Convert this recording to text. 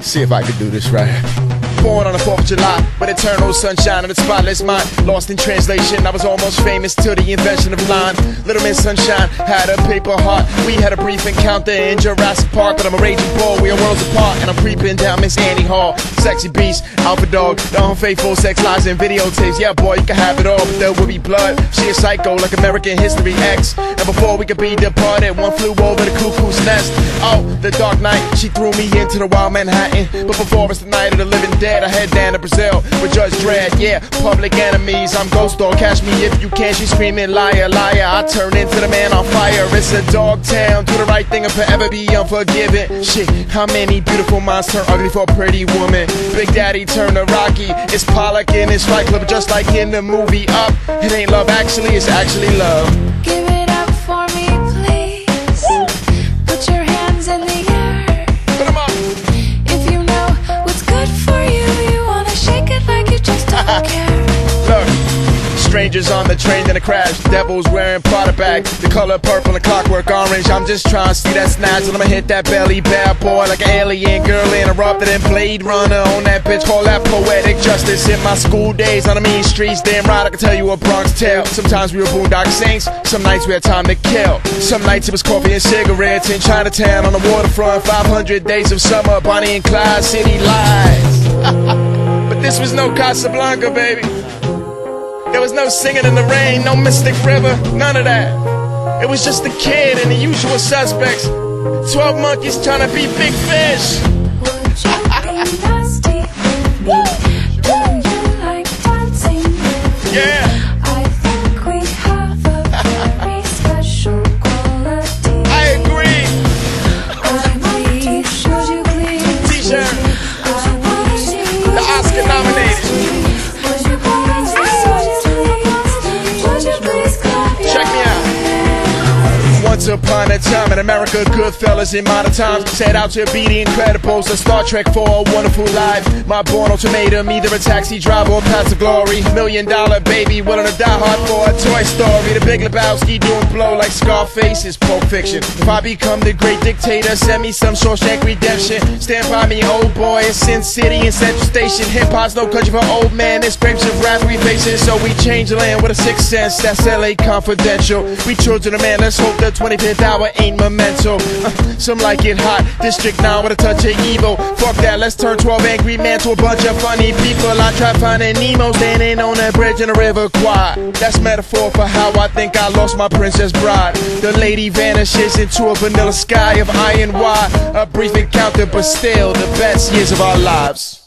See if I can do this right. Born on the 4th of July, with eternal sunshine and a spotless mind. Lost in translation, I was almost famous till the invention of lying. Little Miss Sunshine had a paper heart. We had a brief encounter in Jurassic Park, but I'm a raging bull. We are worlds apart, and I'm creeping down Miss Annie Hall. Sexy beast, alpha dog, the unfaithful sex lies and videotapes. Yeah, boy, you can have it all, but there will be blood. She a psycho like American History X. And before we could be departed, one flew over the cuckoo's nest. Oh, the Dark Knight, she threw me into the wild Manhattan. But before it's the night of the living dead, I head down to Brazil with Judge Dredd. Yeah, public enemies, I'm Ghost Dog. Catch me if you can. She screaming liar, liar. I turn into the man on fire. It's a dog town. Do the right thing and forever be unforgiven. Shit, how many beautiful minds turn ugly for a pretty woman? Big Daddy turn to Rocky. It's Pollock in his fight club, just like in the movie Up. It ain't love, actually, it's actually love. Strangers on the train in a crash. Devils wearing Prada bags. The color purple and clockwork orange. I'm just trying to see that snatch. And I'ma hit that belly bad boy like an alien girl interrupted and Blade Runner on that bitch. Call that poetic justice. In my school days on the mean streets, damn right I can tell you a Bronx tale. Sometimes we were boondock saints. Some nights we had time to kill. Some nights it was coffee and cigarettes in Chinatown on the waterfront. 500 days of summer. Bonnie and Clyde, city lights. But this was no Casablanca, baby. There was no singing in the rain, no Mystic River, none of that. It was just a kid and the usual suspects. Twelve monkeys trying to be big fish. Would you be nasty Once upon a time in America, good fellas in modern times set out to be the Incredibles, a Star Trek for a wonderful life. My Bourne ultimatum, either a taxi driver or path to glory. Million dollar baby willing to die hard for a Toy Story. The Big Lebowski doing blow like Scarface is Pulp Fiction. If I become the great dictator, send me some Shawshank Redemption. Stand by me, old boy, in Sin City and Central Station. Hip hop's no country for old man. It's grapes of wrath we facing, so we change the land with a sixth sense. That's LA confidential. We children of man, let's hope the 25th hour ain't memento. Uh, some like it hot. District 9 with a touch of evil. Fuck that, let's turn 12 angry men to a bunch of funny people. I try finding Nemo standing on a bridge in the River Kwai. That's metaphor for how I think I lost my princess bride. The lady vanishes into a vanilla sky of iron wire. A brief encounter, but still the best years of our lives.